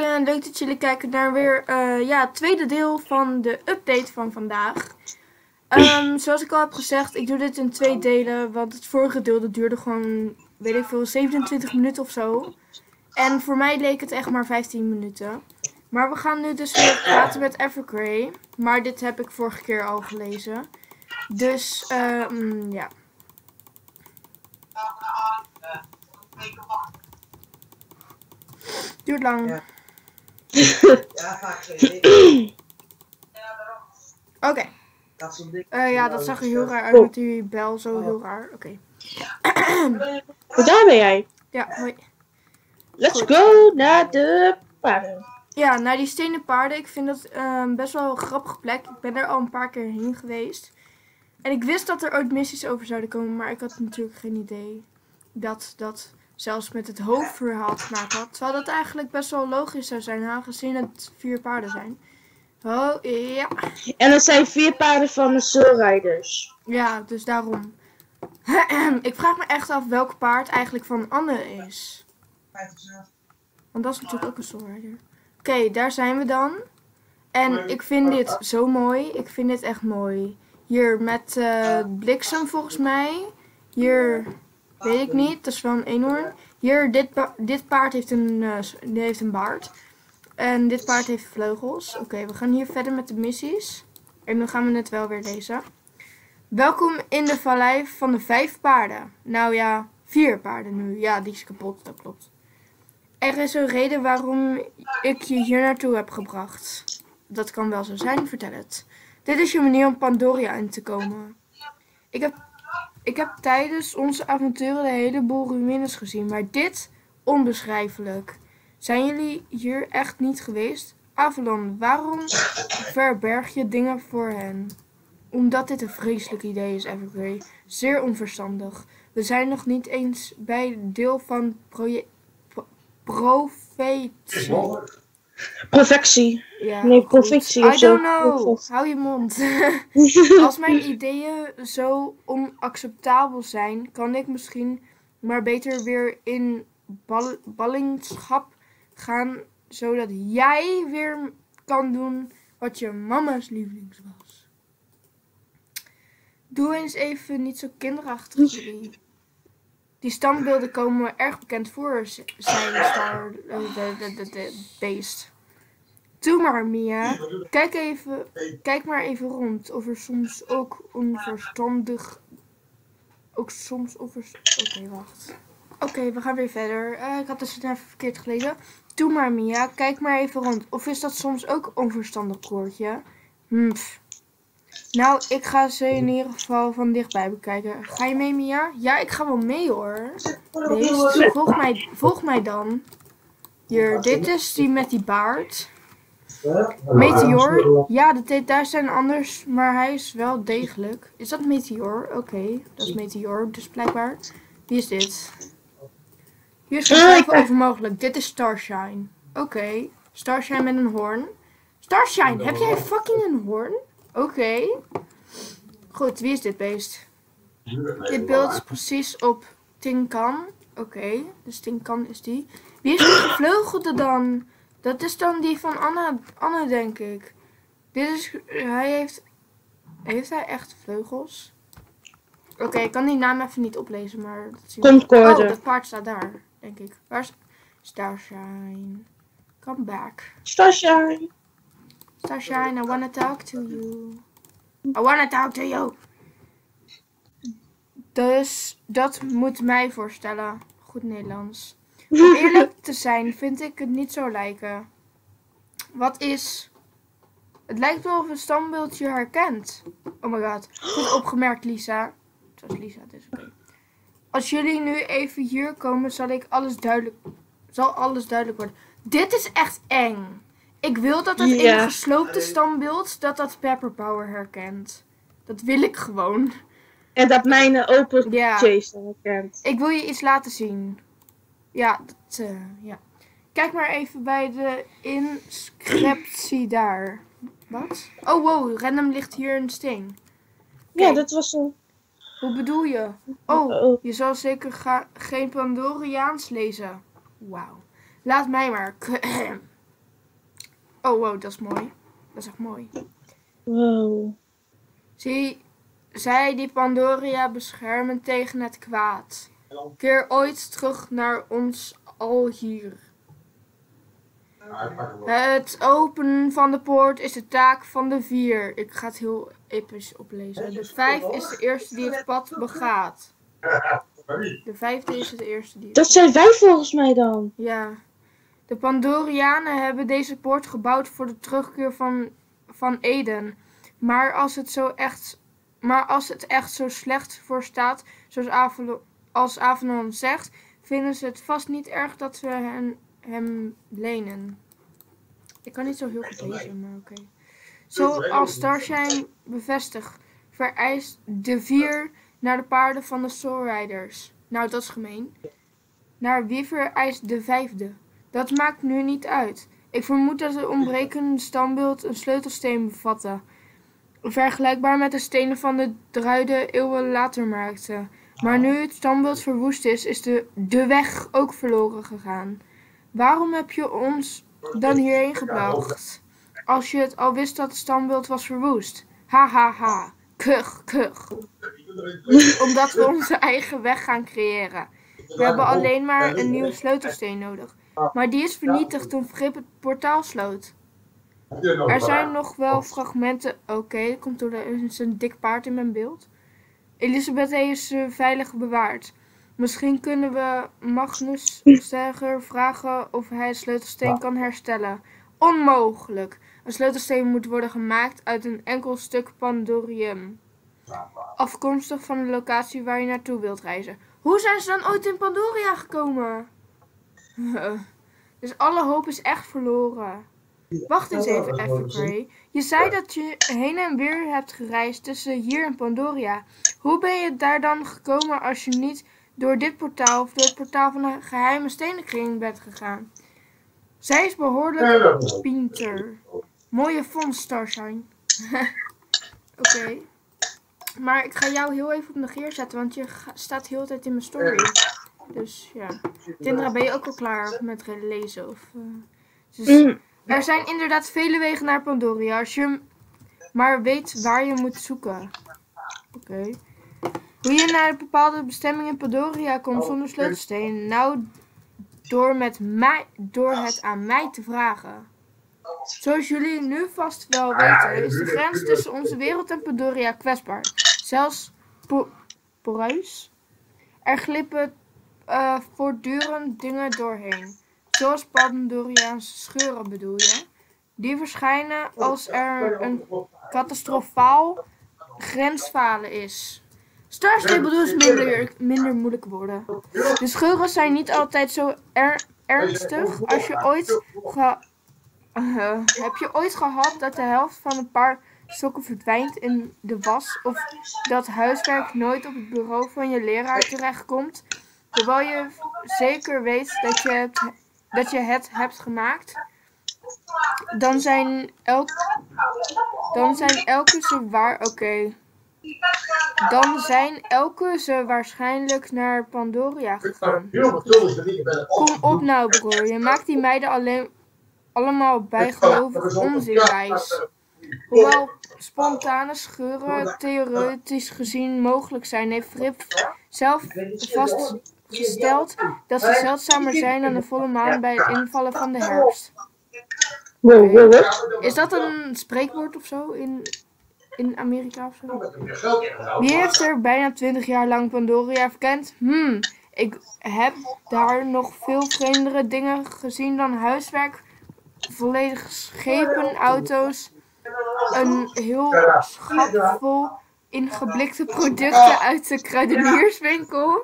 mensen, leuk dat jullie kijken naar weer eh, ja, het tweede deel van de update van vandaag. Ehm, zoals ik al heb gezegd, ik doe dit in twee delen, want het vorige deel dat duurde gewoon, weet ik veel, 27 minuten of zo. En voor mij leek het echt maar 15 minuten. Maar we gaan nu dus weer praten met Evergrey, maar dit heb ik vorige keer al gelezen. Dus, ehm ja. Duurt lang. Ja. Ja, vaak. Oké. Dat is een dik. Eh, ja, dat zag er heel raar uit met die bel, zo heel raar. Oké. Oh, daar ben jij. Ja, hoi. Let's Goed. go naar de paarden. Ja, naar die stenen paarden. Ik vind dat ehm, best wel een grappige plek. Ik ben er al een paar keer heen geweest. En ik wist dat er ooit missies over zouden komen, maar ik had natuurlijk geen idee dat dat zelfs met het hoofdverhaal te maken had. Terwijl dat eigenlijk best wel logisch zou zijn, aangezien het vier paarden zijn. Oh, ja. En dat zijn vier paarden van de Soul Riders. Ja, dus daarom. ik vraag me echt af welk paard eigenlijk van Anne is. Want dat is natuurlijk ook een Soul Rider. Oké, daar zijn we dan. En ik vind dit zo mooi. Ik vind dit echt mooi. Hier met eh, bliksem volgens mij. Hier weet ik niet. Dat is wel een eenhoorn. Hier, dit, dit paard heeft een, die heeft een baard. En dit paard heeft vleugels. Oké, we gaan hier verder met de missies. En dan gaan we het wel weer lezen. Welkom in de vallei van de vijf paarden. Nou ja, vier paarden nu. Ja, die is kapot, dat klopt. Er is een reden waarom ik je hier naartoe heb gebracht. Dat kan wel zo zijn, vertel het. Dit is je manier om Pandoria in te komen. Ik heb, ik heb tijdens onze avonturen een heleboel ruïnes gezien, maar dit onbeschrijfelijk. Zijn jullie hier echt niet geweest? Avalon, waarom verberg je dingen voor hen? Omdat dit een vreselijk idee is, Evergrey. Zeer onverstandig. We zijn nog niet eens bij deel van proje- pro-. Perfectie. Ja, Nee, goed. profetie I don't know. Hou je mond. Als mijn ideeën zo onacceptabel zijn, kan ik misschien maar beter weer in bal- ballingschap gaan, zodat jij weer kan doen wat je mama's lievelings was. Doe eens even niet zo kinderachtig. Die standbeelden komen me erg bekend voor, zei Star eh, de, de, de, de beest. Doe maar, Mia. Kijk, even, kijk maar even rond. Of er soms ook onverstandig. Ook soms onverstandig. Oké, wacht. Oké, we gaan weer verder. Eh, ik had dus net even verkeerd gelezen. Doe maar, Mia. Kijk maar even rond. Of is dat soms ook onverstandig, koortje? Hm. Nou, ik ga ze in ieder geval van dichtbij bekijken. Ga je mee, Mia? Ja, ik ga wel mee hoor. Volg mij, volg mij dan. Hier, dit is die met die baard. Meteor? Ja, de details zijn anders, maar hij is wel degelijk. Is dat Meteor? Oké, dat is Meteor, dus blijkbaar. Wie is dit? Hier is twijfel over mogelijk. Dit is Starshine. Oké, Starshine met een hoorn. Starshine, heb jij fucking een hoorn? Oké. Goed, wie is dit beest? Dit beeld is precies op Tinkan. Oké, dus Tinkan is die. Wie is die gevleugelde dan? Dat is dan die van Anna, Anna denk ik. Dit is, hij heeft, heeft hij echt vleugels? Oké, ik kan die naam even niet oplezen, maar... Dat zien we. Concorde. Oh, dat paard staat daar, denk ik. Waar is Starshine? Come back. Starshine. Starshine, I wanna talk to you. I wanna talk to you. Dus dat moet mij voorstellen. Goed Nederlands. Om eerlijk te zijn vind ik het niet zo lijken. Wat is... Het lijkt wel of een standbeeld je herkent. Oh my god. Goed opgemerkt Lisa. Het was Lisa, dus oké. Als jullie nu even hier komen, zal ik alles duidelijk... Zal alles duidelijk worden. Dit is echt eng. Ik wil dat het in een gesloopte standbeeld dat dat Pepper Power herkent. Dat wil ik gewoon. En dat mijn open Ja. chase dan herkent. Ik wil je iets laten zien. Ja, dat, eh, ja. Kijk maar even bij de inscriptie daar. Wat? Oh, wow. Random ligt hier een steen. Ja, dat was een... Hoe bedoel je? Oh, Oh. je zal zeker geen Pandoriaans lezen. Wauw. Laat mij maar. Oh, wow, dat is mooi. Dat is echt mooi. Wow. Zie, zij die Pandoria beschermen tegen het kwaad. Keer ooit terug naar ons al hier. Het openen van de poort is de taak van de vier. Ik ga het heel episch oplezen. De vijf is de eerste die het pad begaat. De vijfde is de eerste die. het Dat zijn wij volgens mij dan. ja. De Pandorianen hebben deze poort gebouwd voor de terugkeer van, van Eden. Maar als, het zo echt, maar als het echt zo slecht voor staat, zoals Avalon, als Avalon zegt, vinden ze het vast niet erg dat we hen, hem lenen. Ik kan niet zo heel goed lezen, maar oké. Zoals Starshine bevestigt, vereist de vier naar de paarden van de Soul Riders. Nou, dat is gemeen. Naar wie vereist de vijfde? Dat maakt nu niet uit. Ik vermoed dat het ontbrekende standbeeld een sleutelsteen bevatte. Vergelijkbaar met de stenen van de druiden eeuwen later maakten. Maar nu het standbeeld verwoest is, is de, de weg ook verloren gegaan. Waarom heb je ons dan hierheen gebracht? Als je het al wist dat het standbeeld was verwoest. Ha ha ha. Kuch, kuch. Omdat we onze eigen weg gaan creëren. We hebben alleen maar een nieuwe sleutelsteen nodig. Maar die is vernietigd toen Frip het portaal sloot. Er zijn nog wel fragmenten. Oké, komt door de, er is een dik paard in mijn beeld. Elisabeth is eh, veilig bewaard. Misschien kunnen we Magnus Steger vragen of hij de sleutelsteen kan herstellen. Onmogelijk. Een sleutelsteen moet worden gemaakt uit een enkel stuk Pandorium. Afkomstig van de locatie waar je naartoe wilt reizen. Hoe zijn ze dan ooit in Pandoria gekomen? Dus alle hoop is echt verloren. Wacht eens even, Evergrey. Je zei dat je heen en weer hebt gereisd tussen hier en Pandoria. Hoe ben je daar dan gekomen als je niet door dit portaal of door het portaal van de geheime stenenkring bent gegaan? Zij is behoorlijk pinter. Mooie vondst, Starshine. Oké. Maar ik ga jou heel even op negeer zetten, want je staat heel tijd in mijn story. Dus ja. Tindra, ben je ook al klaar met lezen? Of, eh, dus, Mm. er zijn inderdaad vele wegen naar Pandoria, als je maar weet waar je moet zoeken. Oké. Hoe je naar een bepaalde bestemming in Pandoria komt zonder sleutelsteen? Nou, door, met mij, door het aan mij te vragen. Zoals jullie nu vast wel weten, is de grens tussen onze wereld en Pandoria kwetsbaar. Zelfs po poreus. Er glippen eh, voortdurend dingen doorheen. Zoals Pandoriaanse scheuren bedoel je. Die verschijnen als er een catastrofaal grensfalen is. Starstable dus minder, minder moeilijk worden. De scheuren zijn niet altijd zo er- ernstig als je ooit eh, heb je ooit gehad dat de helft van een paar sokken verdwijnt in de was? Of dat huiswerk nooit op het bureau van je leraar terechtkomt? Terwijl je zeker weet dat je het, dat je het hebt gemaakt? Dan zijn, elk, dan zijn elke ze waar... Oké. Dan zijn elke ze waarschijnlijk naar Pandoria gegaan. Kom op nou, broer. Je maakt die meiden alleen allemaal bijgelovig onzin wijs. Hoewel spontane scheuren theoretisch gezien mogelijk zijn, heeft Frip zelf vastgesteld dat ze zeldzamer zijn dan de volle maan bij het invallen van de herfst. Is dat een spreekwoord of zo in, in Amerika of zo? Wie heeft er bijna 20 jaar lang Pandoria verkend? Hmm, ik heb daar nog veel vreemdere dingen gezien dan huiswerk, volledige schepen, auto's, een heel schap vol ingeblikte producten uit de kruidenierswinkel.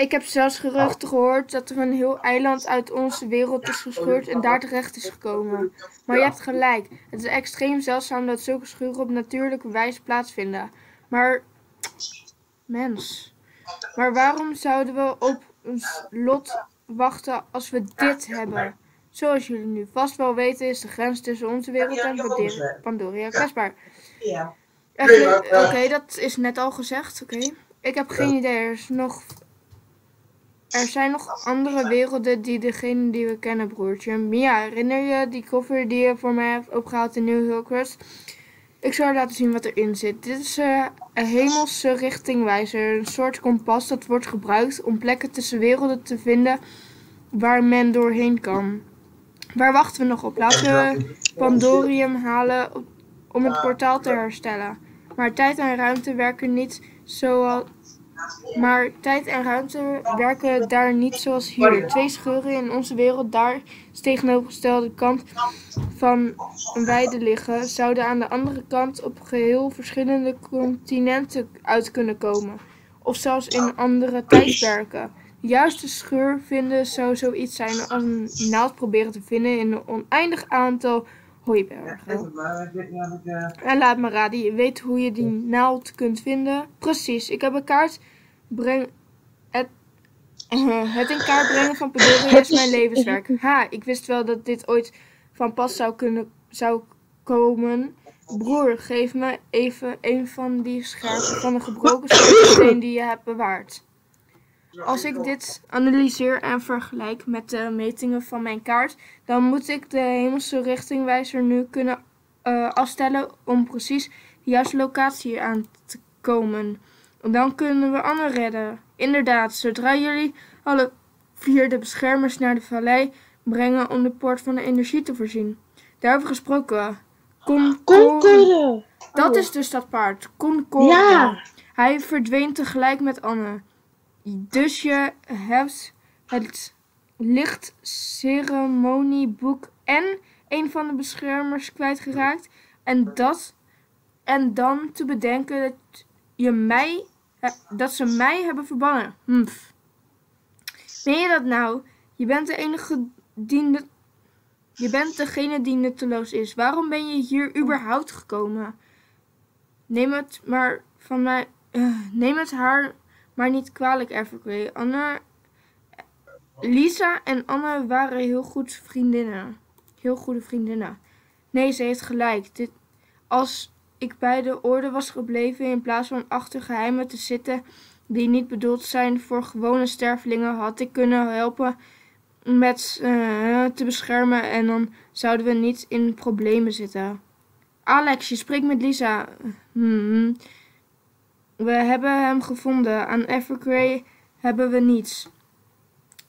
Ik heb zelfs geruchten gehoord dat er een heel eiland uit onze wereld is gescheurd en daar terecht is gekomen. Maar je hebt gelijk. Het is extreem zeldzaam dat zulke scheuren op natuurlijke wijze plaatsvinden. Maar, mens. Maar waarom zouden we op een lot wachten als we dit hebben? Zoals jullie nu vast wel weten is de grens tussen onze wereld en Pandora- Pandoria kwetsbaar. Ja. Eigenlijk- Oké, dat is net al gezegd. Oké. Ik heb geen idee. Er is nog er zijn nog andere werelden die degene die we kennen, broertje. Mia, herinner je die koffer die je voor mij hebt opgehaald in New Hillcrest? Ik je laten zien wat erin zit. Dit is eh, een hemelse richtingwijzer. Een soort kompas dat wordt gebruikt om plekken tussen werelden te vinden waar men doorheen kan. Waar wachten we nog op? Laten we Pandorium halen om het portaal te herstellen. Maar tijd en ruimte werken niet zoals. Maar tijd en ruimte werken daar niet zoals hier. Twee scheuren in onze wereld, daar tegenovergestelde kant van een weide liggen, zouden aan de andere kant op geheel verschillende continenten uit kunnen komen. Of zelfs in andere tijdperken. De juiste scheur vinden zou zoiets zijn als een naald proberen te vinden in een oneindig aantal hooibergen. Eh, En laat me raden, je weet hoe je die naald kunt vinden. Precies, ik heb een kaart. Breng het, het in kaart brengen van Pedoria is mijn levenswerk. Ha, ik wist wel dat dit ooit van pas zou kunnen zou komen. Broer, geef me even een van die scherven van de gebroken steen die je hebt bewaard. Als ik dit analyseer en vergelijk met de metingen van mijn kaart, dan moet ik de hemelse richtingwijzer nu kunnen eh, afstellen om precies de juiste locatie aan te komen. Dan kunnen we Anne redden. Inderdaad, zodra jullie alle vier de beschermers naar de vallei brengen om de poort van de energie te voorzien. Daarover gesproken. Concorde. Concorde. Dat is dus dat paard. Concorde. Ja. Hij verdween tegelijk met Anne. Dus je hebt het lichtceremonieboek en een van de beschermers kwijtgeraakt. En dat en dan te bedenken dat je mij eh, dat ze mij hebben verbannen. Hm. Ben je dat nou? Je bent de enige die je bent degene die nutteloos is. Waarom ben je hier überhaupt gekomen? Neem het maar van mij. eh, neem het haar maar niet kwalijk, Evergrey. Anne. Lisa en Anne waren heel goed vriendinnen. Heel goede vriendinnen. Nee, ze heeft gelijk. Dit, als ik bij de orde was gebleven in plaats van achter geheimen te zitten die niet bedoeld zijn voor gewone stervelingen, had ik kunnen helpen met eh, te beschermen en dan zouden we niet in problemen zitten. Alex, je spreekt met Lisa. Hmm. We hebben hem gevonden. Aan Evergrey hebben we niets.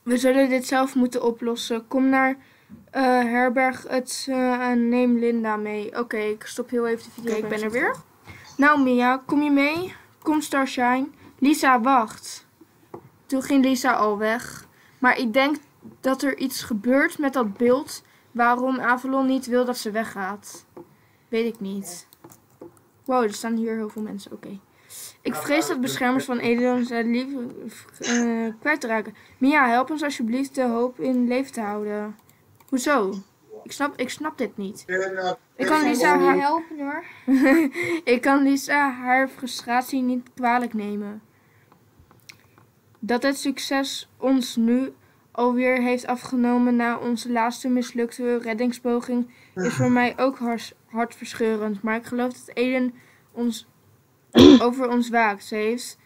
We zullen dit zelf moeten oplossen. Kom naar eh, herberg het eh, en neem Linda mee. Oké, ik stop heel even de video. ik ben er weer. Nou Mia, kom je mee? Kom Starshine. Lisa, wacht. Toen ging Lisa al weg. Maar ik denk dat er iets gebeurt met dat beeld waarom Avalon niet wil dat ze weggaat. Weet ik niet. Wow, er staan hier heel veel mensen. Oké. Ik vrees dat beschermers van Eden zijn leven eh, kwijt te raken. Mia, help ons alsjeblieft de hoop in leven te houden. Hoezo? Ik snap, ik snap dit niet. Ik kan Lisa haar, helpen hoor. ik kan Lisa haar frustratie niet kwalijk nemen. Dat het succes ons nu alweer heeft afgenomen na onze laatste mislukte reddingspoging is voor mij ook hartverscheurend. Maar ik geloof dat Eden ons over ons waakt. Ze heeft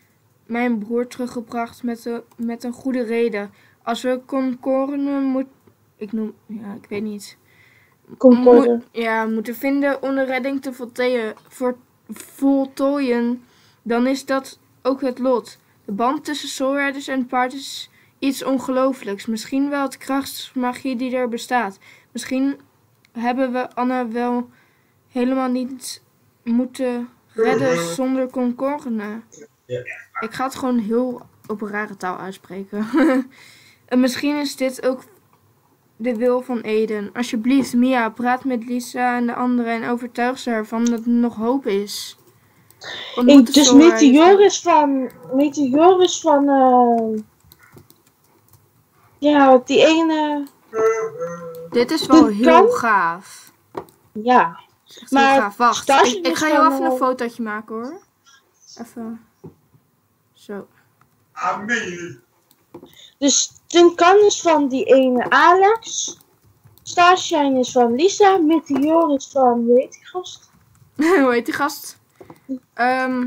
mijn broer teruggebracht met, de, met een goede reden. Als we Concorde moet, ik noem, ja, ik weet niet. Moet- ja, moeten vinden om de redding te voltooien, voor, voltooien, dan is dat ook het lot. De band tussen Soul Riders en het paard is iets ongelooflijks. Misschien wel het krachtsmagie die er bestaat. Misschien hebben we Anne wel helemaal niet moeten redden zonder Concorde. Ik ga het gewoon heel op een rare taal uitspreken. en misschien is dit ook de wil van Eden. Alsjeblieft, Mia, praat met Lisa en de anderen en overtuig ze ervan dat er nog hoop is. Ik, de dus Riders. Meteoris van. Meteoris van. eh ja, die ene. Dit is wel heel kan. gaaf. Ja. Echt Maar gaaf. Wacht, ik, ik is ga heel even een fotootje maken hoor. Even. Zo. Amelie. Dus Tinkan is van die ene Alex. Starshine is van Lisa. Meteor is van. Weet die gast? Hoe heet die gast? Ehm,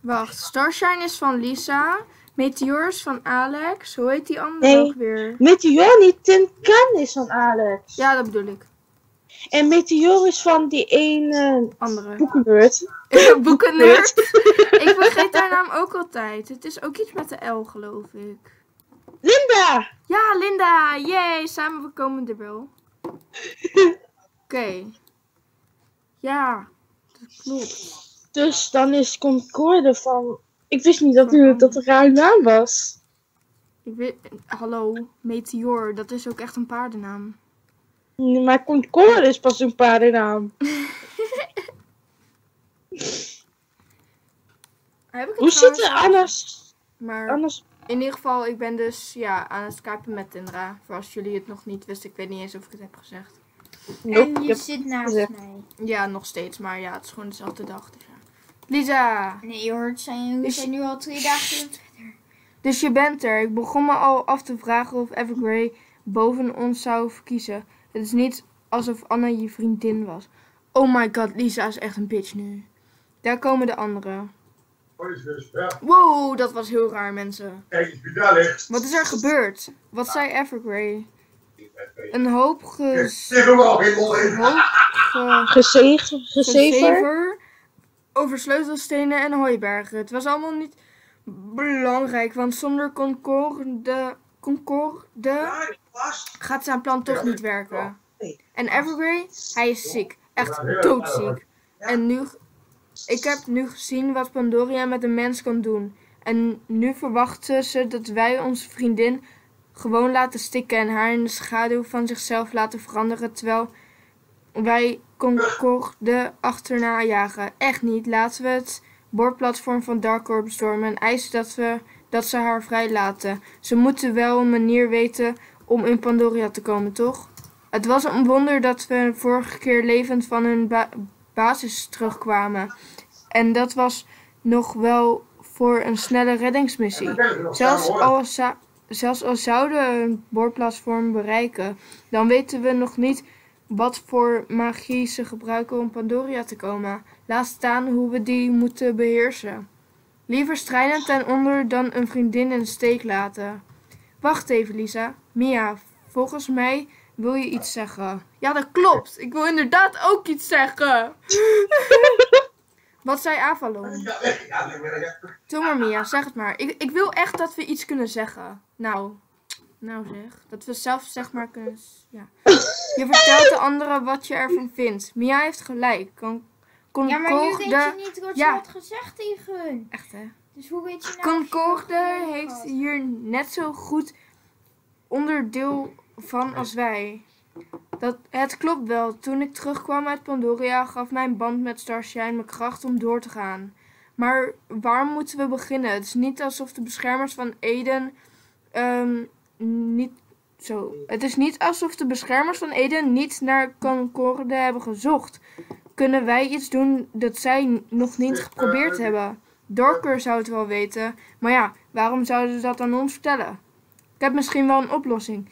wacht, Starshine is van Lisa. Meteors van Alex. Hoe heet die andere Nee. ook weer? Meteor niet, Tin Can is van Alex. Ja, dat bedoel ik. En Meteor is van die ene Andere. boekenbeurt. Boekennerd. ik vergeet haar naam ook altijd. Het is ook iets met de L, geloof ik. Linda! Ja, Linda. Yay, samen we komen er wel. Oké. Ja, dat klopt. Dus dan is Concorde van... Ik wist niet dat, u, dat een naam was. Ik weet, hallo, Meteor, dat is ook echt een paardennaam. Nee, Maar Concorde is pas een paardennaam. Heb ik het Hoe zit het anders? Maar anders in ieder geval, ik ben dus ja, aan het skypen met Tindra. Voor als jullie het nog niet wisten, ik weet niet eens of ik het heb gezegd. Nope, En je zit naast gezegd. mij. Ja, nog steeds, maar ja, het is gewoon dezelfde dag. Dus ja. Lisa, Nee hoor, het zijn, we zijn nu al twee dagen verder. dus je bent er. Ik begon me al af te vragen of Evergrey boven ons zou verkiezen. Het is niet alsof Anna je vriendin was. Oh my god, Lisa is echt een bitch nu. Daar komen de anderen. Wow, dat was heel raar, mensen. kijk. Wat is er gebeurd? Wat zei Evergrey? Een hoop ges... In. hoop ge... Gezegen, gezever. gezever over sleutelstenen en hooibergen. Het was allemaal niet belangrijk, want zonder Concorde, Concorde. Gaat zijn plan toch niet werken. En Evergrey, hij is ziek. Echt doodziek. En nu, ik heb nu gezien wat Pandoria met een mens kan doen. En nu verwachten ze dat wij onze vriendin gewoon laten stikken en haar in de schaduw van zichzelf laten veranderen. Terwijl wij Concorde achterna jagen. Echt niet. Laten we het bordplatform van Dark Orb stormen en eisen dat, we, dat ze haar vrijlaten. Ze moeten wel een manier weten om in Pandoria te komen, toch? Het was een wonder dat we vorige keer levend van hun ba- basis terugkwamen. En dat was nog wel voor een snelle reddingsmissie. Zelfs al, za- zelfs al zouden we een boorplatform bereiken, dan weten we nog niet wat voor magie ze gebruiken om Pandoria te komen. Laat staan hoe we die moeten beheersen. Liever strijden ten onder dan een vriendin in de steek laten. Wacht even, Lisa. Mia, volgens mij wil je iets zeggen. Ja, dat klopt. Ik wil inderdaad ook iets zeggen. Wat zei Avalon? Doe maar Mia, zeg het maar. Ik, ik wil echt dat we iets kunnen zeggen. Nou, nou zeg. Dat we zelf zeg maar kunnen... Ja. Je vertelt de anderen wat je ervan vindt. Mia heeft gelijk. Con Ja, maar nu weet Concorde... je niet wat Ja. je had gezegd tegen hun. Echt hè? Dus hoe weet je nou Concorde heeft had? hier net zo goed onderdeel van als wij. Dat, het klopt wel. Toen ik terugkwam uit Pandoria gaf mijn band met Starshine me kracht om door te gaan. Maar waar moeten we beginnen? Het is niet alsof de beschermers van Eden ehm, niet zo. Het is niet alsof de beschermers van Eden niet naar Concorde hebben gezocht. Kunnen wij iets doen dat zij nog niet geprobeerd hebben? Dorker zou het wel weten, maar ja, waarom zouden ze dat aan ons vertellen? Ik heb misschien wel een oplossing.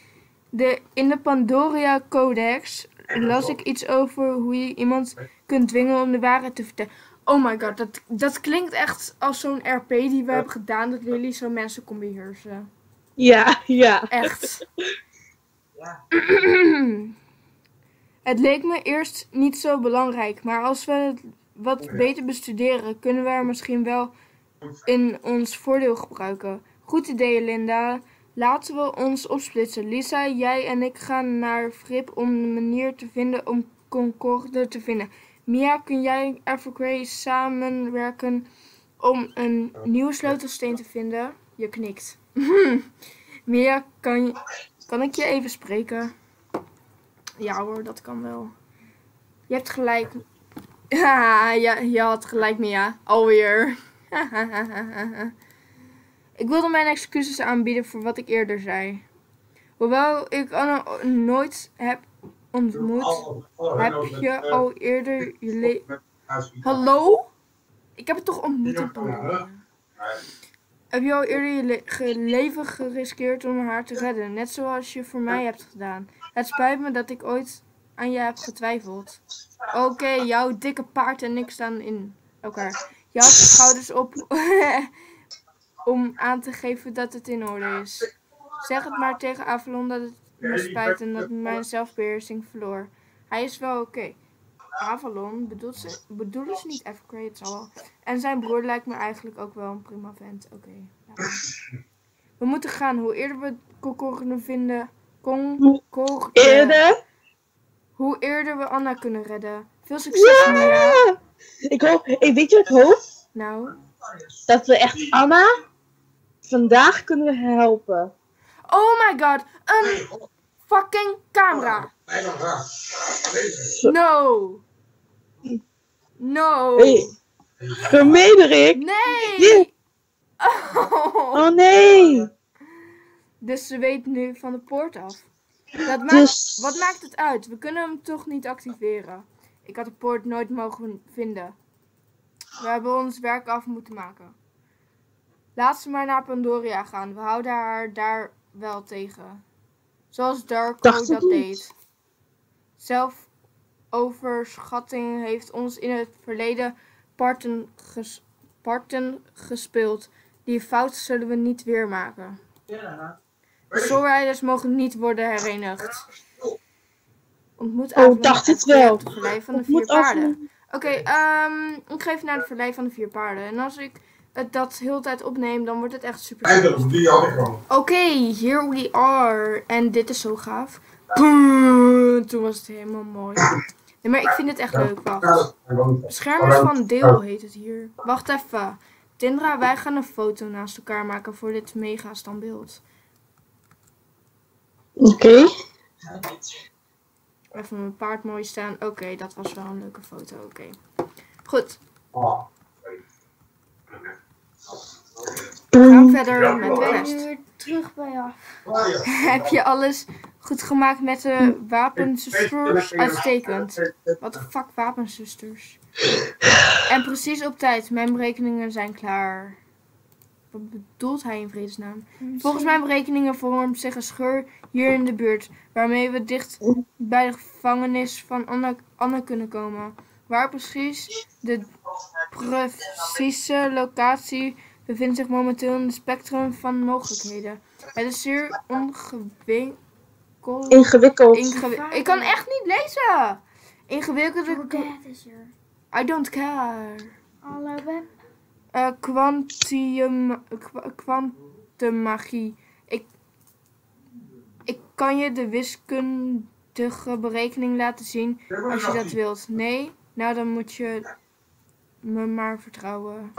De, in de Pandoria Codex las ik iets over hoe je iemand kunt dwingen om de waarheid te vertellen. Oh my god, dat, dat klinkt echt als zo'n RP die we hebben gedaan dat Lily zo mensen kon beheersen. Ja, ja. Echt. Ja. Het leek me eerst niet zo belangrijk, maar als we het wat beter bestuderen, kunnen we er misschien wel in ons voordeel gebruiken. Goed idee, Linda. Laten we ons opsplitsen. Lisa, jij en ik gaan naar Frip om een manier te vinden om Concorde te vinden. Mia, kun jij en Evergrey samenwerken om een nieuwe sleutelsteen te vinden? Je knikt. Mia, kan, je- kan ik je even spreken? Ja hoor, dat kan wel. Je hebt gelijk. Ja, ja je had gelijk, Mia. Alweer. ik wilde mijn excuses aanbieden voor wat ik eerder zei. Hoewel ik Anna nooit heb ontmoet, heb je al eerder je le- Hallo? Ik heb het toch ontmoet in. Heb je al eerder je le- ge- leven geriskeerd om haar te redden? Net zoals je voor mij hebt gedaan. Het spijt me dat ik ooit aan je heb getwijfeld. Oké, jouw dikke paard en ik staan in elkaar. Je had schouders op. om aan te geven dat het in orde is. Zeg het maar tegen Avalon dat het me spijt en dat mijn zelfbeheersing verloor. Hij is wel oké. Avalon bedoelt ze, bedoelen ze niet Evergrey, het zal wel. En zijn broer lijkt me eigenlijk ook wel een prima vent. Oké. ja. We moeten gaan. Hoe eerder we Kokor kunnen vinden... Concorde. Eerder. Hoe eerder we Anna kunnen redden. Veel succes, Mia. Ja! Ik hoop, ik weet je wat ik hoop? Nou. Dat we echt Anna vandaag kunnen helpen. Oh my god. Een fucking camera. Bijna graag. No. No. Hey. Vermederik! Nee. Nee. Oh. Oh nee! Dus ze weet nu van de poort af. Dat maakt, Dus- Wat maakt het uit? We kunnen hem toch niet activeren. Ik had de poort nooit mogen vinden. We hebben ons werk af moeten maken. Laat ze maar naar Pandoria gaan. We houden haar daar wel tegen. Zoals Darko dat niet. deed. Zelfoverschatting heeft ons in het verleden parten, ges- parten gespeeld. Die fout zullen we niet weer maken. Soulriders mogen niet worden herenigd. Ontmoet Oh, Avalon dacht het wel. vallei van de Ontmoet vier paarden. Oké, ehm, ik geef naar de vallei van de vier paarden. En als ik het dat heel de tijd opneem, dan wordt het echt super. Eindelijk, die had ik gewoon. Oké, here we are. En dit is zo gaaf. Boom, Toen was het helemaal mooi. Nee, maar ik vind het echt leuk. Wacht. dat is. Beschermers van deel heet het hier. Wacht even. Tindra, wij gaan een foto naast elkaar maken voor dit mega standbeeld. Oké. Even mijn paard mooi staan. Oké, dat was wel een leuke foto. Oké. Goed, Ah. We gaan verder met de Ik ben rest. nu weer terug bij af. Ah. Heb je alles goed gemaakt met de wapenzusters? Uitstekend. Wat de fuck, wapenzusters? En precies op tijd. Mijn berekeningen zijn klaar. Wat bedoelt hij in vredesnaam? Volgens mijn berekeningen vormt zich een scheur hier in de buurt, waarmee we dicht bij de gevangenis van Anne, Anne kunnen komen. Waar precies de precieze locatie bevindt zich momenteel in het spectrum van mogelijkheden. Het is zeer ongewikkeld. Ingewikkeld. Ingewi- ik kan echt niet lezen! Ingewikkelde. Er. I don't care. Alle web. Eh quantium, kwa- kwantummagie. Ik, ik kan je de wiskundige berekening laten zien als je dat wilt. Nee? Nou, dan moet je me maar vertrouwen.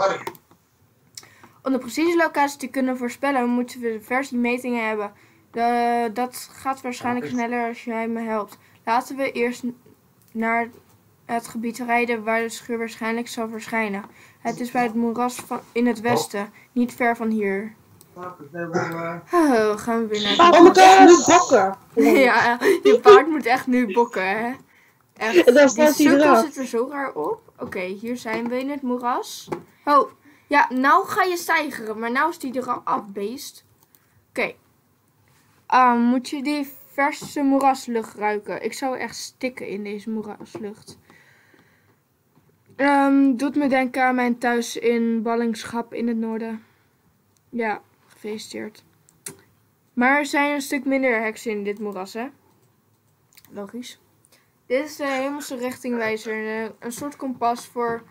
Om de precieze locatie te kunnen voorspellen, moeten we versiemetingen hebben. De, dat gaat waarschijnlijk sneller als jij me helpt. Laten we eerst naar het gebied rijden waar de scheur waarschijnlijk zal verschijnen. Het is bij het moeras van, in het westen, niet ver van hier. Oh, gaan we weer naar Paard moet echt nu bokken. Ja, je paard moet echt nu bokken, hè? Echt, die cirkel zit er zo raar op. Oké, hier zijn we in het moeras. Oh, ja, nou ga je stijgeren, maar nou is die er al af, beest. Oké. Ah, moet je die verse moeraslucht ruiken? Ik zou echt stikken in deze moeraslucht. Ehm, doet me denken aan mijn thuis in ballingschap in het noorden. Ja, gefeliciteerd. Maar er zijn een stuk minder heksen in dit moeras, hè? Logisch. Dit is de hemelse richtingwijzer. Een soort kompas voor...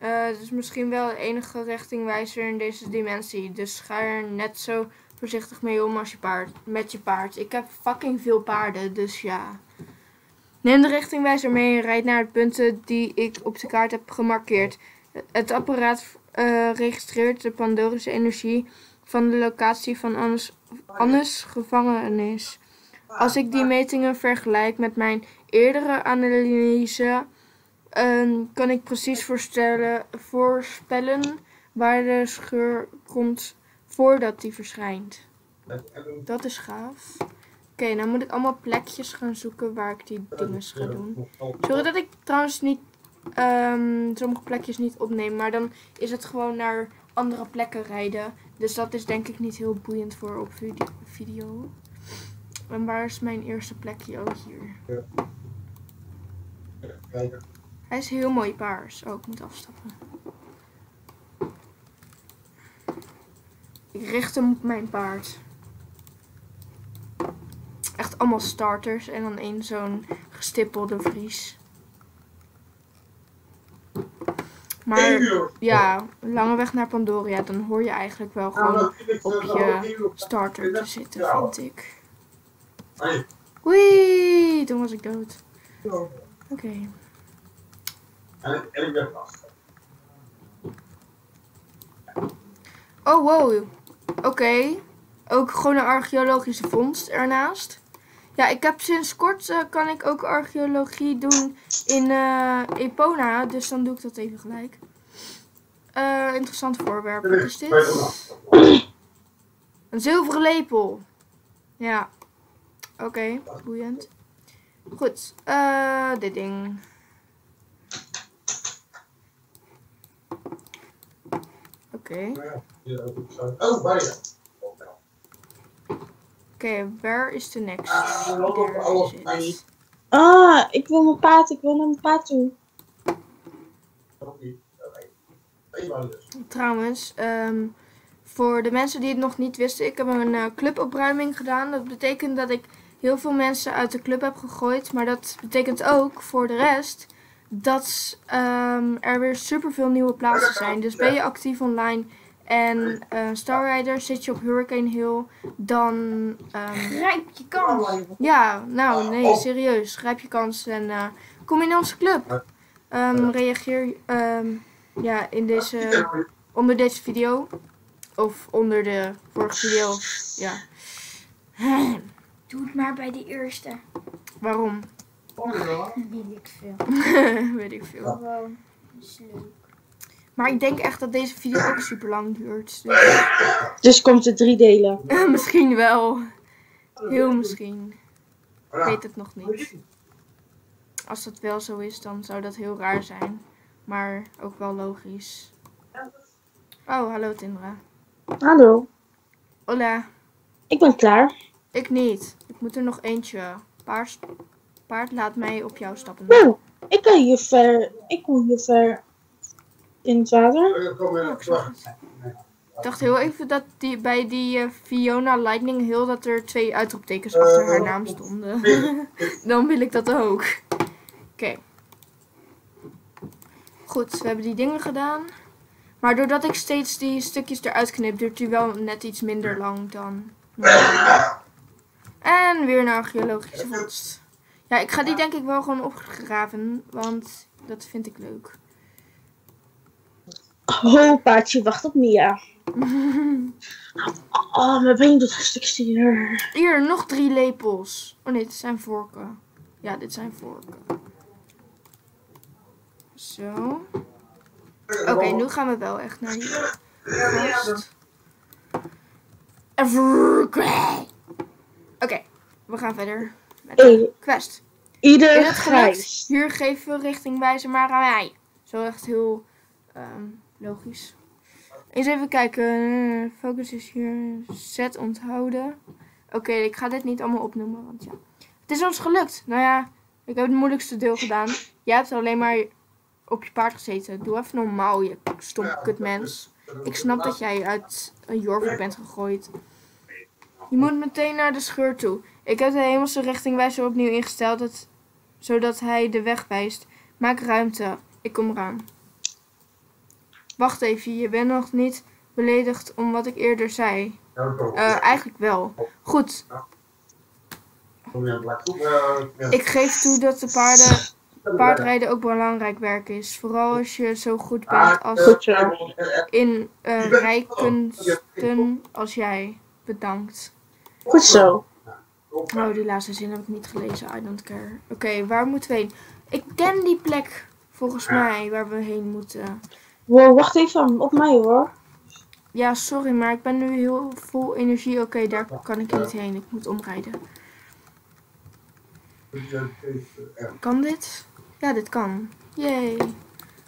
eh het is misschien wel de enige richtingwijzer in deze dimensie. Dus ga er net zo voorzichtig mee om als je paard, met je paard. Ik heb fucking veel paarden, dus ja. Neem de richtingwijzer mee en rijd naar de punten die ik op de kaart heb gemarkeerd. Het apparaat eh, registreert de Pandorische energie van de locatie van Annes, Annes gevangenis. Als ik die metingen vergelijk met mijn eerdere analyse, ehm, kan ik precies voorstellen, voorspellen waar de scheur komt voordat die verschijnt. Dat is gaaf. Oké, nou moet ik allemaal plekjes gaan zoeken waar ik die dingen ga doen. Sorry dat ik trouwens niet ehm, sommige plekjes niet opneem, maar dan is het gewoon naar andere plekken rijden. Dus dat is denk ik niet heel boeiend voor op vide- video. En waar is mijn eerste plekje? Oh, hier. Hij is heel mooi paars. Oh, ik moet afstappen. Ik richt hem op mijn paard. Echt allemaal starters en dan één zo'n gestippelde vries. Maar ja, lange weg naar Pandoria, dan hoor je eigenlijk wel gewoon op eh, je starter te zitten, vind ik. Wee, toen was ik dood. Oké en ik ben vast. Oh, wow. Oké. Ook gewoon een archeologische vondst ernaast. Ja, ik heb sinds kort eh, kan ik ook archeologie doen in eh, Epona. Dus dan doe ik dat even gelijk. Eh, interessant voorwerp. Wat is dit? Een zilveren lepel. Ja. Oké, boeiend. Goed. dit ding. Oké. Oh, waar je? Oké, where is the next? Ah. Ah, ik wil mijn paard, ik wil naar mijn paard toe. Dus. Trouwens, ehm, voor de mensen die het nog niet wisten, ik heb een eh, clubopruiming gedaan. Dat betekent dat ik heel veel mensen uit de club heb gegooid. Maar dat betekent ook voor de rest dat ehm, er weer superveel nieuwe plaatsen zijn. Dus ben je actief online en eh Star Rider zit je op Hurricane Hill, dan ehm, Grijp je kans. Ja, nou nee, serieus. Grijp je kans en eh, kom in onze club. Ehm, reageer ehm, ja, in deze, onder deze video. Of onder de vorige video. Ja. Doe het maar bij de eerste. Waarom? Weet ik veel. Weet ik veel. Gewoon. Is leuk. Maar ik denk echt dat deze video ook super lang duurt. Dus, Dus komt het drie delen. misschien wel. Heel misschien. Ik weet het nog niet. Als dat wel zo is, dan zou dat heel raar zijn. Maar ook wel logisch. Oh, hallo Tindra. Hallo, Hola. ik ben klaar. Ik niet. Ik moet er nog eentje. Paard, paard laat mij op jou stappen. Nou, ik kan hier ver, ik kom hier ver in het water. Ja, weer ik dacht heel even dat die, bij die eh, Fiona Lightning Hill dat er twee uitroeptekens achter haar naam stonden. Dan wil ik dat ook. Oké. Goed, we hebben die dingen gedaan. Maar doordat ik steeds die stukjes eruit knip, duurt die wel net iets minder lang dan. En weer een archeologische vondst. Ja, ik ga die denk ik wel gewoon opgraven, want dat vind ik leuk. Oh, paardje, wacht op Mia. Oh, mijn been doet een stuk zeer. Hier, nog drie lepels. Oh nee, dit zijn vorken. Ja, dit zijn vorken. Zo. Oké, nu gaan we wel echt naar die gast. Oké, we gaan verder met de quest. ieder het grijs. Hier geven we richtingwijzer maar aan mij. Zo echt heel ehm, logisch. Eens even kijken. Focus is hier. Zet onthouden. Oké, ik ga dit niet allemaal opnoemen, want ja. Het is ons gelukt. Nou ja, ik heb het moeilijkste deel gedaan. Jij hebt alleen maar op je paard gezeten. Doe even normaal, je stom kutmens. Ik snap dat jij uit een Jorvik bent gegooid. Je moet meteen naar de scheur toe. Ik heb de hemelse richtingwijzer opnieuw ingesteld, dat, zodat hij de weg wijst. Maak ruimte. Ik kom eraan. Wacht even, je bent nog niet beledigd om wat ik eerder zei. Eh, eigenlijk wel. Goed, ik geef toe dat de paarden, paardrijden ook belangrijk werk is. Vooral als je zo goed bent als in eh rijkunsten als jij. Bedankt. Goed zo. Oh, die laatste zin heb ik niet gelezen. I don't care. Oké, waar moeten we heen? Ik ken die plek volgens mij waar we heen moeten. Wow, wacht even op mij hoor. Ja, sorry, maar ik ben nu heel vol energie. Oké, daar kan ik niet heen. Ik moet omrijden. Kan dit? Ja, dit kan. Yay.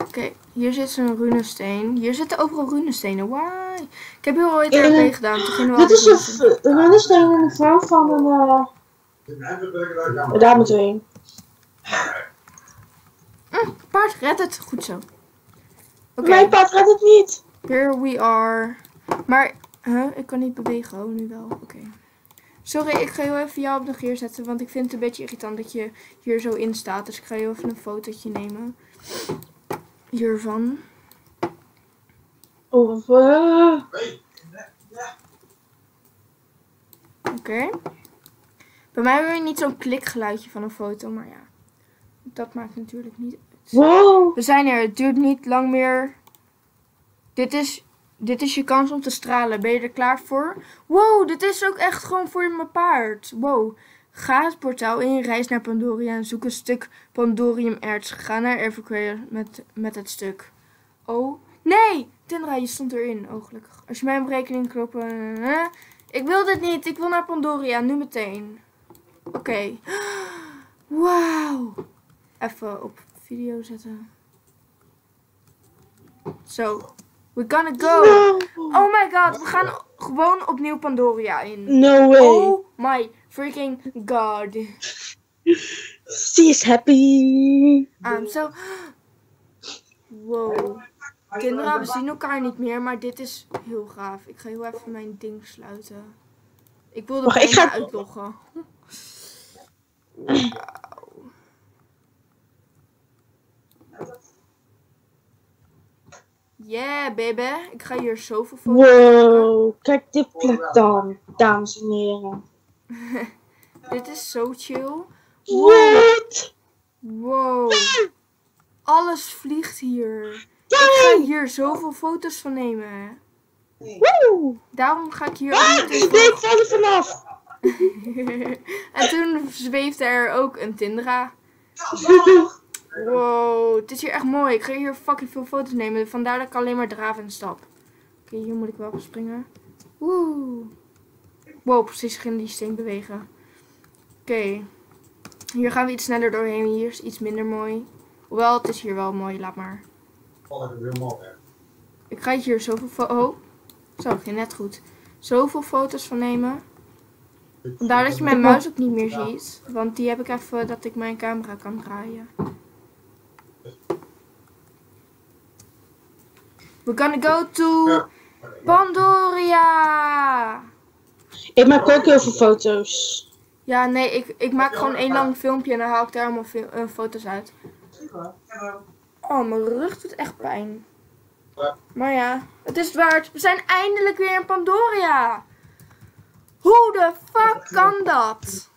Oké, hier zit een runesteen. Hier zitten overal runestenen. Why? Ik heb heel ooit RP gedaan. Toen gingen we Dit is een, een runnesteen in de vorm van een... eh daar moeten we heen. Mm, paard, red het. Goed zo. Oké. Mijn paard redt het niet. Here we are. Maar Huh? Ik kan niet bewegen. Oh, nu wel. Oké. Sorry, ik ga heel even jou op de gear zetten. Want ik vind het een beetje irritant dat je hier zo in staat. Dus ik ga heel even een fotootje nemen. Hiervan. Of, eh, Nee. Oké. Bij mij wil je niet zo'n klikgeluidje van een foto. Maar ja. Dat maakt natuurlijk niet uit. wow. We zijn er. Het duurt niet lang meer. Dit is, dit is je kans om te stralen. Ben je er klaar voor? Wow, dit is ook echt gewoon voor mijn paard. Wow. Ga het portaal in, reis naar Pandoria en zoek een stuk Pandorium-erts. Ga naar Everquare met, met het stuk. Oh, nee! Tindra, je stond erin. Oh, gelukkig. Als je mijn berekening klopt... eh, ik wil dit niet. Ik wil naar Pandoria. Nu meteen. Oké. Wauw. Even op video zetten. Zo. We gonna go. No. Oh my god. We gaan gewoon opnieuw Pandoria in. No way. Oh my freaking god. She is happy. I'm so... Wow. Kinderen, we zien elkaar niet meer, maar dit is heel gaaf. Ik ga heel even mijn ding sluiten. Ik wilde Wacht, ik ga- uitloggen. Wauw. Yeah, baby. Ik ga hier zoveel maken. Wow. Kijk dit plek dan, dames en heren. Dit is zo chill. What? Wow. Alles vliegt hier. Ik ga hier zoveel foto's van nemen. Woe. Daarom ga ik hier Ah, ook meteen nee, ik val er vanaf. en toen zweefde er ook een Tindra. Wow, het is hier echt mooi. Ik ga hier fucking veel foto's nemen. Vandaar dat ik alleen maar draaf en stap. Oké, hier moet ik wel springen. Woe. Wow, precies ging die steen bewegen. Oké. Hier gaan we iets sneller doorheen. Hier is iets minder mooi. Hoewel, het is hier wel mooi. Laat maar. Val ik ga hier zoveel Oh. Zo, ging net goed. Zoveel foto's van nemen. Vandaar dat je mijn muis ook niet meer ziet. Want die heb ik even dat ik mijn camera kan draaien. We're gonna go to. Pandoria! Ik maak ook heel veel foto's. Ja, nee, ik, ik maak gewoon één lang filmpje en dan haal ik daar allemaal eh, foto's uit. Oh, mijn rug doet echt pijn. Maar ja, het is waard. We zijn eindelijk weer in Pandoria. Hoe de fuck kan dat?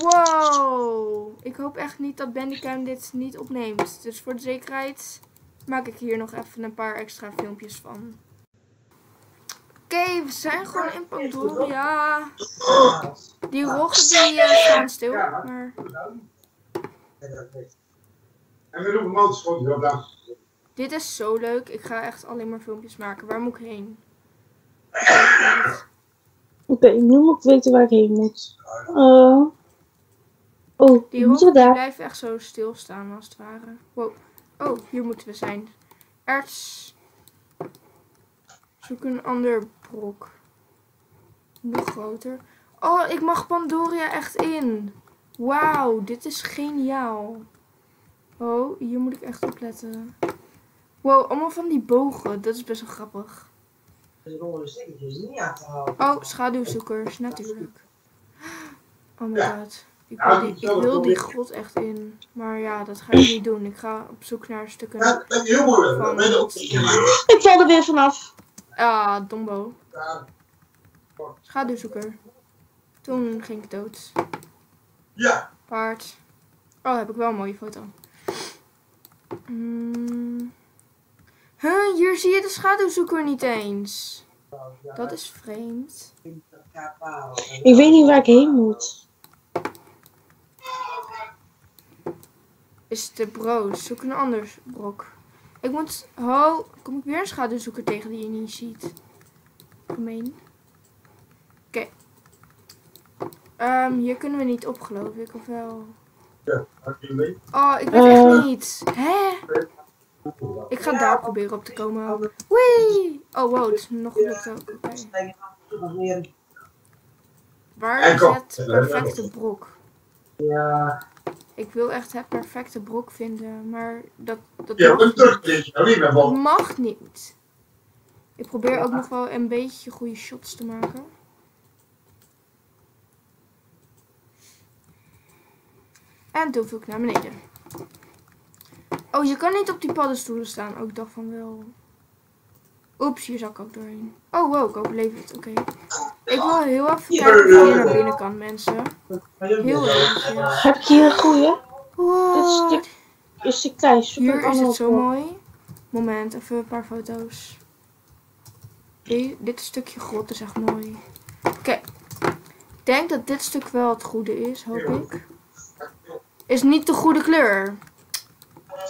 Wow. Ik hoop echt niet dat Bandicam dit niet opneemt. Dus voor de zekerheid maak ik hier nog even een paar extra filmpjes van. Oké, we zijn gewoon in Pandoria. Die roggen die staan stil. Maar En we doen daar. dit is zo leuk. Ik ga echt alleen maar filmpjes maken. Waar moet ik heen? Oké, nu moet ik weten waar ik heen moet. Eh. oh, Die moeten daar? blijven echt zo stilstaan als het ware. Wow. Oh, hier moeten we zijn. Erts. Zoek een ander brok. Nog groter. Oh, ik mag Pandoria echt in. Wauw, dit is geniaal. Oh, hier moet ik echt op letten. Wow, allemaal van die bogen. Dat is best wel grappig. Houden. Oh, schaduwzoekers, natuurlijk. Oh my god. Ik wil, die, ik wil die grot echt in. Maar ja, dat ga ik niet doen. Ik ga op zoek naar stukken. Ja, dat is heel moeilijk. Van- Dat ben je ook niet. Ik val er weer vanaf. Ah, dombo. Schaduwzoeker. Toen ging ik dood. Ja. Paard. Oh, heb ik wel een mooie foto. Hmm. Huh, hier zie je de schaduwzoeker niet eens. Dat is vreemd. Ik weet niet waar ik heen moet. Is de brood. Zoek een ander brok. Ik moet... Ho, kom ik weer een schaduwzoeker tegen die je niet ziet. Gemeen. Oké. Ehm, hier kunnen we niet op, geloof ik. Of wel? Ja, had je mee? Oh, ik weet Eh. echt niet. Hè? Ik ga daar proberen op te komen. Wee! Oh, wow, het is nog gelukt ook. Oké. Waar En is het perfecte brok? Ja, Ik wil echt het perfecte brok vinden, maar dat, dat Ja, een terug. Nou, mag niet. Ik probeer ook nog wel een beetje goede shots te maken. En toen viel ik naar beneden. Oh, je kan niet op die paddenstoelen staan. Oh, ik dacht van wel. Oeps, hier zak ik ook doorheen. Oh, wow, ik overleef het. Oké. Ik wil heel even kijken of je hier naar binnen kan, mensen. Heel eventjes. Heb ik hier een goeie? Dit Wow. stuk is klein. Zoek Hier is het zo mooi. Moment, even een paar foto's. De- dit stukje grot is echt mooi. Oké. Ik denk dat dit stuk wel het goede is, hoop ik. Is niet de goede kleur.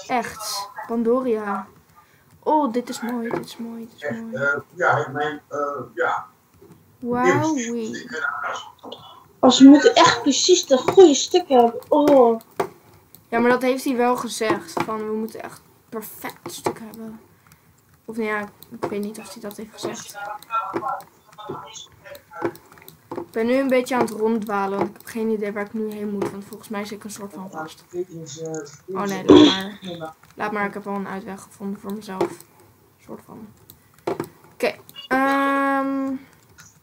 Echt. Pandoria. Oh, dit is mooi, dit is mooi, dit is mooi. Eh, ja, ik meen, eh, ja. Wauwie. Als we moeten echt precies de goede stukken hebben. Oh. Ja, maar dat heeft hij wel gezegd. Van, we moeten echt perfect stuk hebben. Of nou ja, ik weet niet of hij dat heeft gezegd. Ik ben nu een beetje aan het ronddwalen. Ik heb geen idee waar ik nu heen moet. Want volgens mij zit ik een soort van vast. Oh nee, laat maar. Laat maar, ik heb al een uitweg gevonden voor mezelf. Een soort van. Oké. ehm,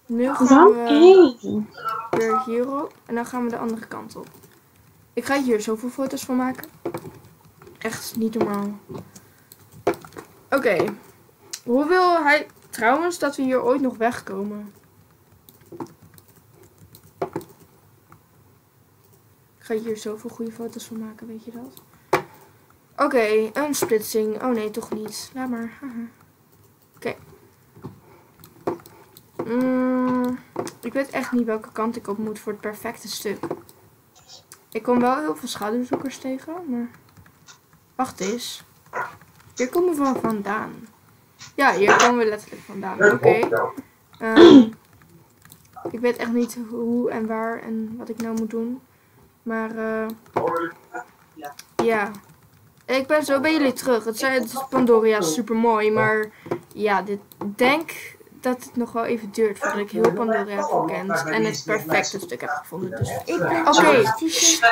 nu gaan we weer hierop. En dan gaan we de andere kant op. Ik ga hier zoveel foto's van maken. Echt niet normaal. Oké. Hoe wil hij trouwens dat we hier ooit nog wegkomen? Ik ga hier zoveel goede foto's van maken, weet je dat? Oké, een splitsing. Oh nee, toch niet. Laat maar. Oké. Mm, ik weet echt niet welke kant ik op moet voor het perfecte stuk. Ik kom wel heel veel schaduwzoekers tegen, maar... Wacht eens. Hier komen we van vandaan. Ja, hier komen we letterlijk vandaan. Oké. Ehm, ik weet echt niet hoe en waar en wat ik nou moet doen. Maar eh ja. Ik ben zo bij jullie terug. Het, zijn, het is Pandoria super mooi, maar ja, dit ik denk dat het nog wel even duurt voordat ik heel Pandoria heb gekend en het perfecte stuk heb gevonden. Dus Ik ben Oké. stiekem-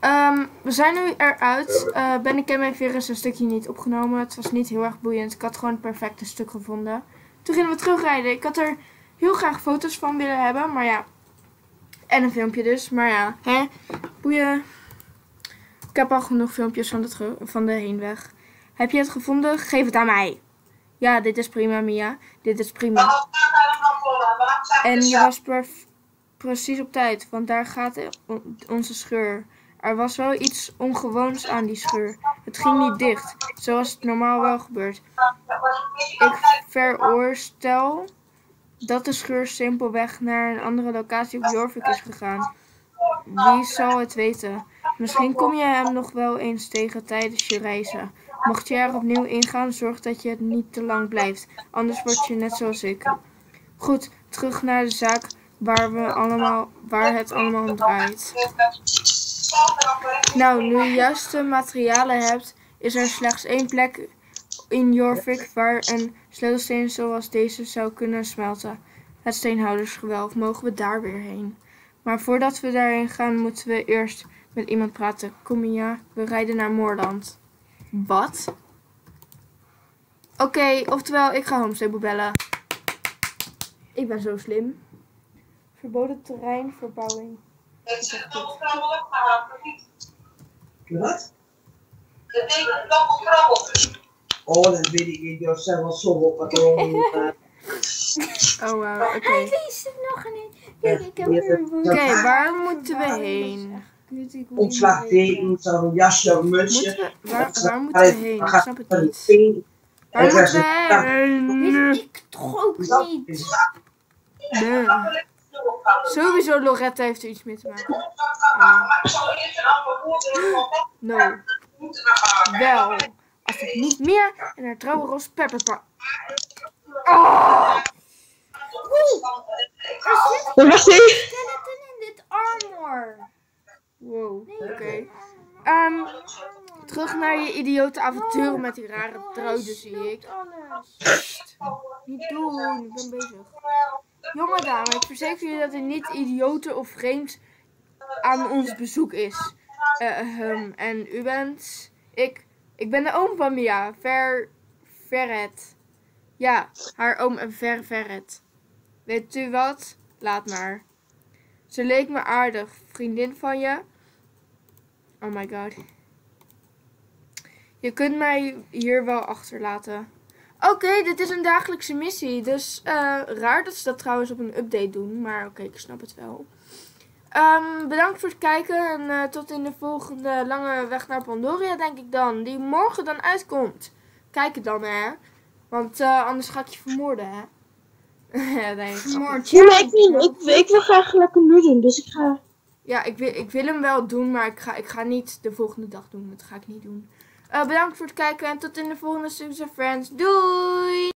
Ehm, we zijn nu eruit. Eh ben ik en mijn virus een stukje niet opgenomen. Het was niet heel erg boeiend. Ik had gewoon het perfecte stuk gevonden. Toen gingen we terugrijden. Ik had er heel graag foto's van willen hebben. Maar ja. En een filmpje dus. Maar ja. Hè? Boeien. Ik heb al genoeg filmpjes van de, van de heenweg. Heb je het gevonden? Geef het aan mij. Ja, dit is prima, Mia. Dit is prima. En je was precies op tijd, want daar gaat onze scheur. Er was wel iets ongewoons aan die scheur. Het ging niet dicht, zoals het normaal wel gebeurt. Ik veroordeel dat de scheur simpelweg naar een andere locatie op Jorvik is gegaan. Wie zal het weten? Misschien kom je hem nog wel eens tegen tijdens je reizen. Mocht je er opnieuw ingaan, zorg dat je het niet te lang blijft. Anders word je net zoals ik. Goed, terug naar de zaak waar, we allemaal, waar het allemaal om draait. Nou, nu je juiste materialen hebt, is er slechts één plek in Jorvik waar een sleutelsteen zoals deze zou kunnen smelten. Het steenhoudersgewelf. Mogen we daar weer heen? Maar voordat we daarheen gaan, moeten we eerst met iemand praten. Kom ja, we rijden naar Moorland. Wat? Oké, oftewel, ik ga Homestable bellen. Ik ben zo slim. Verboden terrein, verbouwing. Wat? Oh, dat weet ik niet. Dat zijn wel zoveel patronen. Oh, wow, oké. Hij leest het nog niet. Kijk, ik heb Oké, waar moeten we heen? Ontslagteken, zo'n jasje of mutsje. Moeten we, waar, waar moeten we heen? Ik snap het niet. niet. Waar Het moeten we heen? Weet ik toch ook niet. Nee. Sowieso Loretta heeft er iets mee te maken. No. Wel. Als ik niet meer en haar trouwe ros pepperpa. Ah! Wacht even. Skeleton in dit armor. Wow, oké. Ehm, terug naar je idiote avonturen met die rare druiden, zie ik. Alles. Niet doen, ik ben bezig. Jonge dame, ik verzeker je dat er niet idioten of vreemd aan ons bezoek is. Eh, ehm, en u bent... Ik, ik ben de oom van Mia, Ver... Verret. Ja, haar oom en ver verret. Weet u wat? Laat maar. Ze leek me aardig. Vriendin van je? Oh my god. Je kunt mij hier wel achterlaten. Oké, dit is een dagelijkse missie. Dus eh, raar dat ze dat trouwens op een update doen. Maar oké, ik snap het wel. Ehm, bedankt voor het kijken. En eh, tot in de volgende lange weg naar Pandoria, denk ik dan. Die morgen dan uitkomt. Kijk het dan, hè. Want eh, anders ga ik je vermoorden, hè. ja. Vermoord. Ja, maar ik wil, ik, ik wil graag lekker nu doen, dus ik ga... Ja, ik wil, ik wil hem wel doen, maar ik ga, ik ga niet de volgende dag doen. Dat ga ik niet doen. Eh, bedankt voor het kijken en tot in de volgende Sims Friends. Doei!